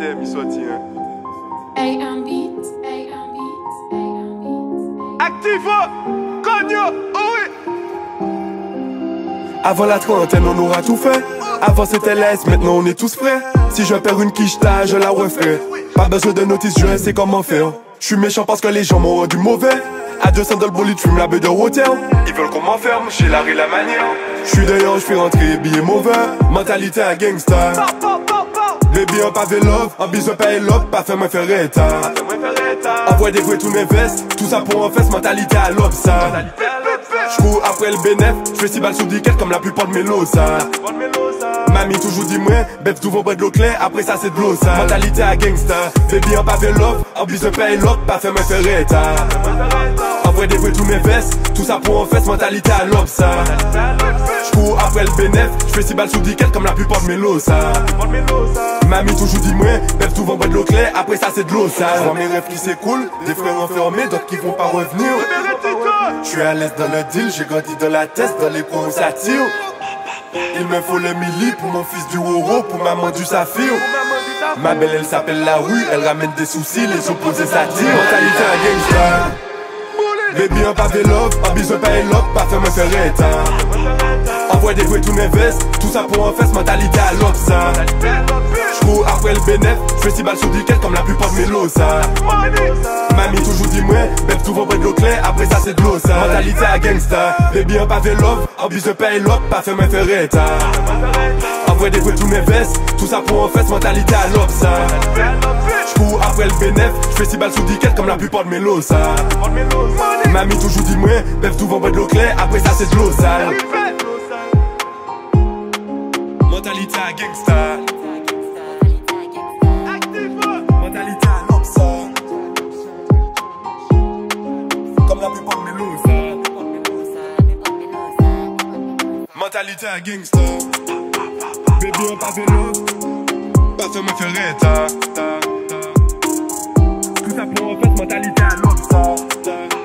mi sorti. AM Beats, AM Beats, AM Beats. Activo, cogno, oui Avant la trentaine, on aura tout fait. Avant c'était laisse, maintenant on est tous prêts. Si je perds une quiche, là, je la referai. Pas besoin de notice, je sais comment faire. Je suis méchant parce que les gens m'ont rendu mauvais. À 200 dollars bolide, fume la baie de hôtel. Ils veulent qu'on m'enferme, j'ai l'art et la manière. Je suis d'ailleurs, je fais rentrer billets mauvais. Mentalité à gangsta. Baby, un pavé love, un bisou pas love, pas fait me faire état. Envoie des vrais tous mes vestes, tout ça pour en fesse, mentalité à l'op ça. J'cours après le bénéf, j'fais 6 balles sous 10 comme la plupart de mes ça. Mamie toujours dit moi, bête tout vos de l'eau claire, après ça c'est de l'eau ça. Mentalité à gangsta, baby un pavé love, un bisou pas love, pas fait me faire des vrais tous mes vestes, tout ça pour en fesse, mentalité à l'op ça. J'cours après le bénéf, j'fais 6 balles sous 10 comme la plupart de mes lots. Mamie toujours dit moi, bête tout vos de l'eau claire, après ça c'est de l'eau ça. J'vois mes rêves qui s'écoulent, des frères enfermés, d'autres qui vont pas revenir. Je suis à l'aise dans le deal, j'ai grandi dans la tête, dans les coins où ça tire. Il me faut le milli pour mon fils du Woro, pour maman du Saphir. Ma belle elle s'appelle la rue, elle ramène des soucis, les opposés s'attirent. Mentalité à gangsta. Baby un pavé love, un bisou pas love, pas fait me faire. Envoie des bruits tous mes vestes, tout ça pour en fesse, mentalité à l'op ça. J'cours après le bénéf, j'fais 6 balles sur 10 comme la plupart de mes lots ça. Mamie toujours dit moi, bête tout vos de l'eau claire, après ça c'est de l'eau ça. Mentalité à gangsta, baby un pavé love, un bisou pas love, pas fait me faire. Envoie des tous mes vestes, tout ça pour en fesse, mentalité à l'op ça. J'cours après le bénéf, j'fais 6 balles sur 10 comme la plupart de mes lots. Mamie toujours dit moi, bête tout vos de l'eau claire, après ça c'est de l'eau ça. Mentalité à gangsta. Mentalité à ça. Comme la plupart de mes lots. Mentalité à gangsta. Baby on pas vélo. Pas fait me faire état. Tout en fait mentalité à l'op.